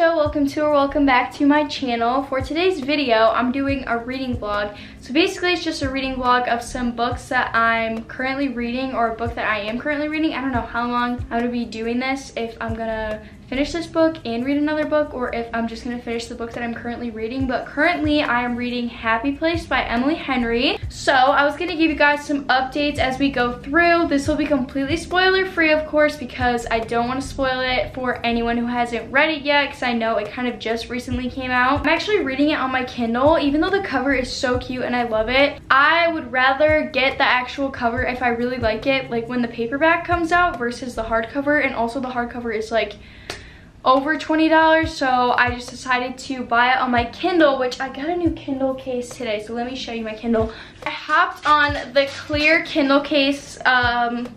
Welcome to or welcome back to my channel. For today's video, I'm doing a reading vlog. So basically, it's just a reading vlog of some books that I'm currently reading or a book that I am currently reading. I don't know how long I'm gonna be doing this, if I'm gonna finish this book and read another book or if I'm just gonna finish the book that I'm currently reading. But currently I am reading Happy Place by Emily Henry. So I was gonna give you guys some updates as we go through. This will be completely spoiler free of course because I don't wanna spoil it for anyone who hasn't read it yet because I know it kind of just recently came out. I'm actually reading it on my Kindle even though the cover is so cute and I love it. I would rather get the actual cover if I really like it like when the paperback comes out versus the hardcover and also the hardcover is like over $20 so I just decided to buy it on my Kindle which I got a new Kindle case today so let me show you my Kindle. I hopped on the clear Kindle case um,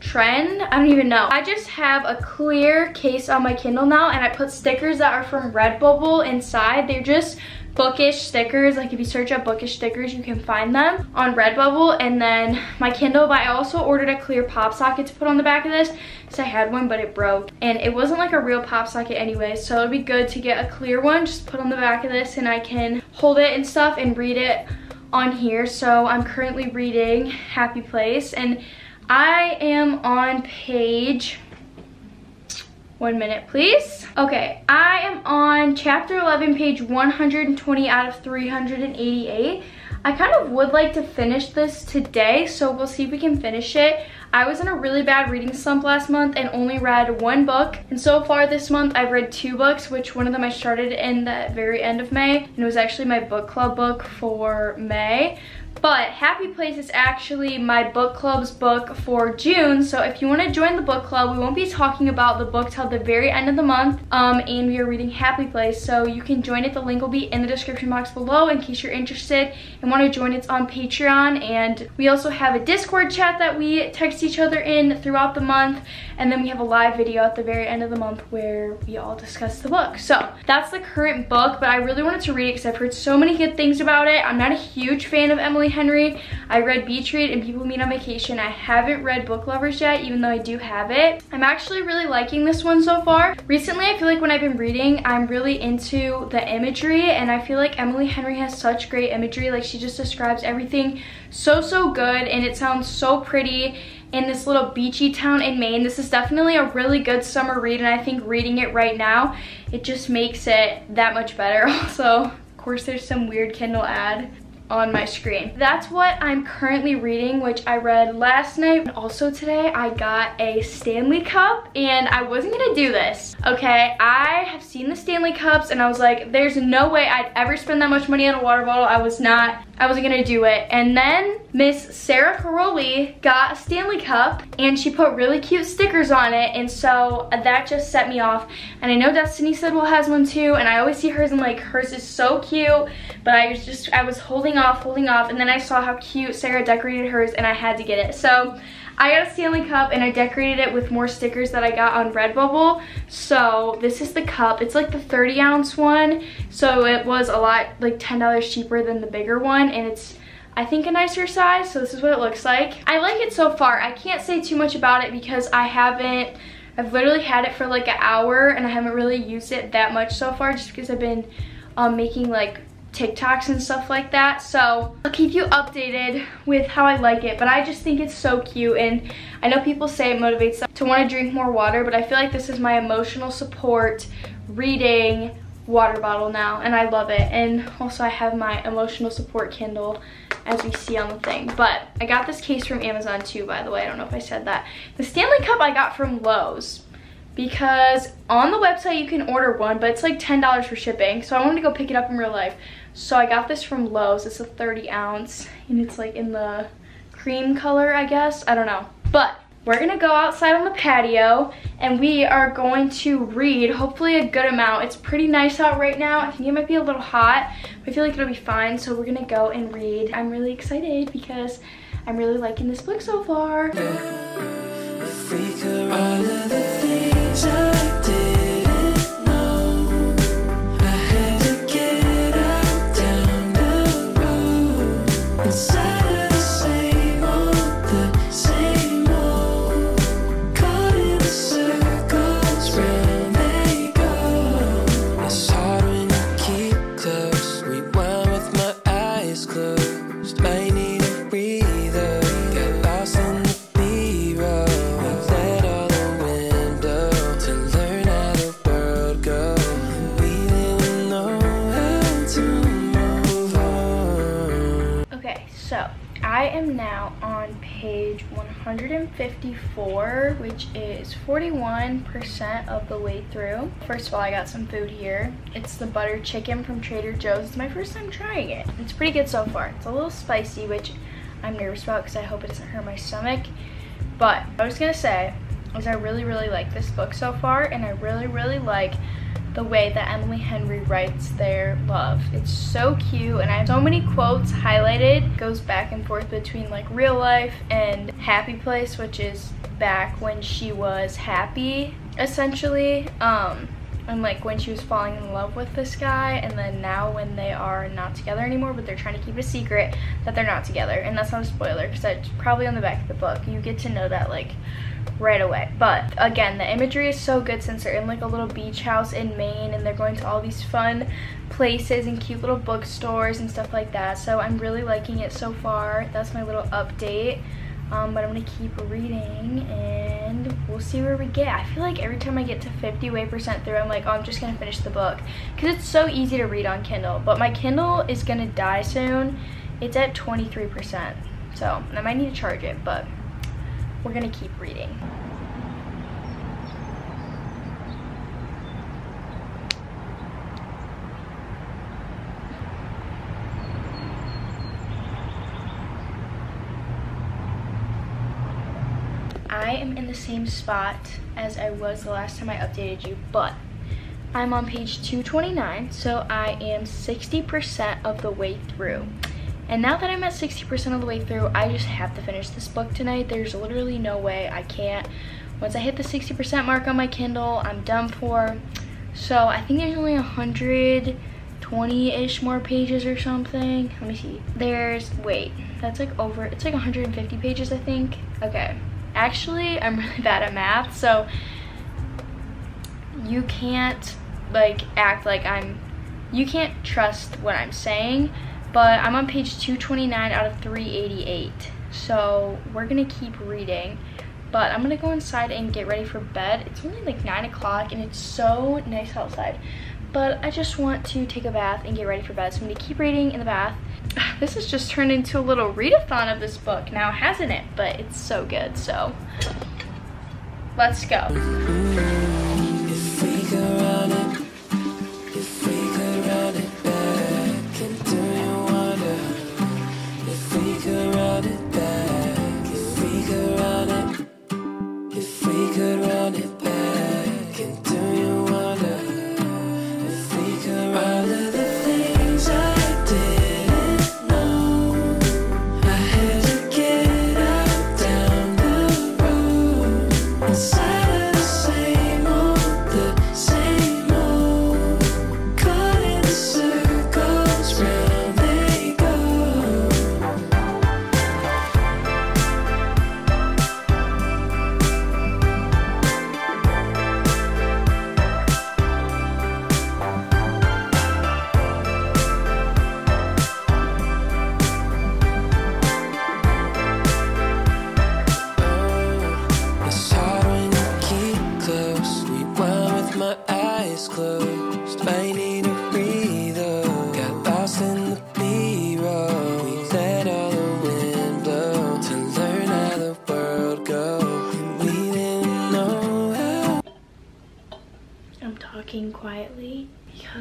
trend I don't even know I just have a clear case on my Kindle now and I put stickers that are from Redbubble inside they're just bookish stickers. Like if you search up bookish stickers you can find them on redbubble. And then my kindle but i also ordered a clear pop socket to put on the back of this because i had one but it broke. And it wasn't like a real pop socket anyway so it'd be good to get a clear one just put on the back of this and i can hold it and stuff and read it on here. So i'm currently reading happy place and i am on page one minute, please. Okay, I am on chapter 11, page 120 out of 388. I kind of would like to finish this today, so we'll see if we can finish it. I was in a really bad reading slump last month and only read one book. And so far this month, I've read two books, which one of them I started in the very end of May. And it was actually my book club book for May. But Happy Place is actually my book club's book for June. So if you want to join the book club, we won't be talking about the book till the very end of the month. Um, and we are reading Happy Place. So you can join it. The link will be in the description box below in case you're interested and want to join. It's on Patreon. And we also have a Discord chat that we text each other in throughout the month. And then we have a live video at the very end of the month where we all discuss the book. So that's the current book, but I really wanted to read it because I've heard so many good things about it. I'm not a huge fan of Emily Henry. I read Beach Read and People Meet on Vacation. I haven't read Book Lovers yet, even though I do have it. I'm actually really liking this one so far. Recently, I feel like when I've been reading, I'm really into the imagery, and I feel like Emily Henry has such great imagery. Like, she just describes everything so, so good, and it sounds so pretty in this little beachy town in Maine. This is definitely a really good summer read, and I think reading it right now, it just makes it that much better. Also, of course, there's some weird Kindle ad on my screen. That's what I'm currently reading, which I read last night. And also today, I got a Stanley Cup, and I wasn't gonna do this, okay? I have seen the Stanley Cups, and I was like, there's no way I'd ever spend that much money on a water bottle. I was not, I wasn't gonna do it. And then Miss Sarah Caroli got a Stanley Cup, and she put really cute stickers on it, and so that just set me off. And I know Destiny Sidwell has one too, and I always see hers, and like, hers is so cute, but I was just, I was holding off, holding off, and then I saw how cute Sarah decorated hers, and I had to get it. So I got a Stanley Cup, and I decorated it with more stickers that I got on Redbubble. So this is the cup. It's like the 30 ounce one, so it was a lot, like $10 cheaper than the bigger one, and it's I think a nicer size, so this is what it looks like. I like it so far. I can't say too much about it because I haven't, I've literally had it for like an hour and I haven't really used it that much so far just because I've been um, making like TikToks and stuff like that. So I'll keep you updated with how I like it, but I just think it's so cute. And I know people say it motivates them to want to drink more water, but I feel like this is my emotional support reading water bottle now and I love it. And also I have my emotional support Kindle as we see on the thing. But I got this case from Amazon too, by the way. I don't know if I said that. The Stanley Cup I got from Lowe's because on the website you can order one, but it's like $10 for shipping. So I wanted to go pick it up in real life. So I got this from Lowe's. It's a 30 ounce and it's like in the cream color, I guess. I don't know. But we're gonna go outside on the patio and we are going to read hopefully a good amount. It's pretty nice out right now. I think it might be a little hot, but I feel like it'll be fine. So we're gonna go and read. I'm really excited because I'm really liking this book so far. 154, which is 41% of the way through. First of all, I got some food here. It's the butter chicken from Trader Joe's. It's my first time trying it. It's pretty good so far. It's a little spicy, which I'm nervous about because I hope it doesn't hurt my stomach. But I was gonna say is I really, really like this book so far, and I really, really like the way that Emily Henry writes their love. It's so cute and I have so many quotes highlighted. It goes back and forth between like real life and Happy Place, which is back when she was happy essentially. Um, and like when she was falling in love with this guy and then now when they are not together anymore but they're trying to keep a secret that they're not together and that's not a spoiler because that's probably on the back of the book you get to know that like right away. But again, the imagery is so good since they're in like a little beach house in Maine and they're going to all these fun places and cute little bookstores and stuff like that. So I'm really liking it so far. That's my little update. Um, but I'm gonna keep reading and we'll see where we get. I feel like every time I get to 50 way percent through, I'm like, oh, I'm just gonna finish the book. Cause it's so easy to read on Kindle, but my Kindle is gonna die soon. It's at 23%. So I might need to charge it, but we're gonna keep reading. I am in the same spot as I was the last time I updated you, but I'm on page 229, so I am 60% of the way through. And now that I'm at 60% of the way through, I just have to finish this book tonight. There's literally no way I can't. Once I hit the 60% mark on my Kindle, I'm done for. So I think there's only 120-ish more pages or something. Let me see. There's, wait, that's like over, it's like 150 pages, I think. Okay. Actually, I'm really bad at math, so you can't like act like I'm, you can't trust what I'm saying but I'm on page 229 out of 388. So we're gonna keep reading. But I'm gonna go inside and get ready for bed. It's only like nine o'clock and it's so nice outside. But I just want to take a bath and get ready for bed. So I'm gonna keep reading in the bath. This has just turned into a little readathon of this book now, hasn't it? But it's so good, so let's go.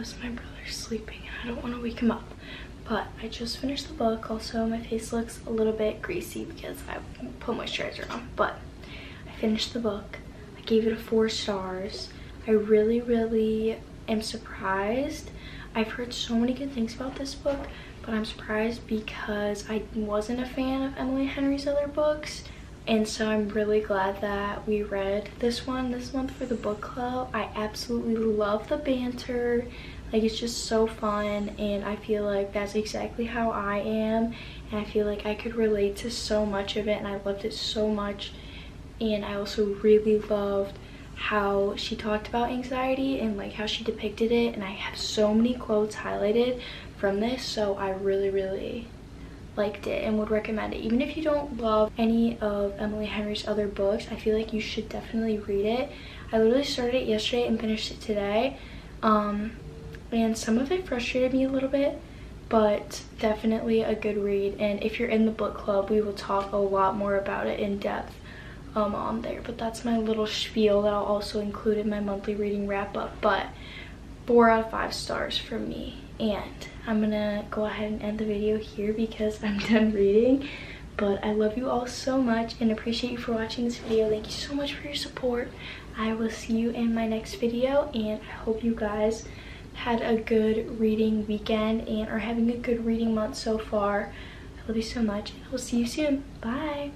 Because my brother's sleeping and I don't want to wake him up. But I just finished the book. Also, my face looks a little bit greasy because I put moisturizer on. But I finished the book. I gave it a four stars. I really, really am surprised. I've heard so many good things about this book, but I'm surprised because I wasn't a fan of Emily Henry's other books and so I'm really glad that we read this one this month for the book club. I absolutely love the banter. Like it's just so fun and I feel like that's exactly how I am and I feel like I could relate to so much of it and I loved it so much and I also really loved how she talked about anxiety and like how she depicted it and I have so many quotes highlighted from this so I really really liked it and would recommend it. Even if you don't love any of Emily Henry's other books, I feel like you should definitely read it. I literally started it yesterday and finished it today. Um, and some of it frustrated me a little bit, but definitely a good read. And if you're in the book club, we will talk a lot more about it in depth um, on there. But that's my little spiel that I'll also include in my monthly reading wrap up. But four out of five stars from me. And I'm gonna go ahead and end the video here because I'm done reading. But I love you all so much and appreciate you for watching this video. Thank you so much for your support. I will see you in my next video and I hope you guys had a good reading weekend and are having a good reading month so far. I love you so much and I will see you soon. Bye.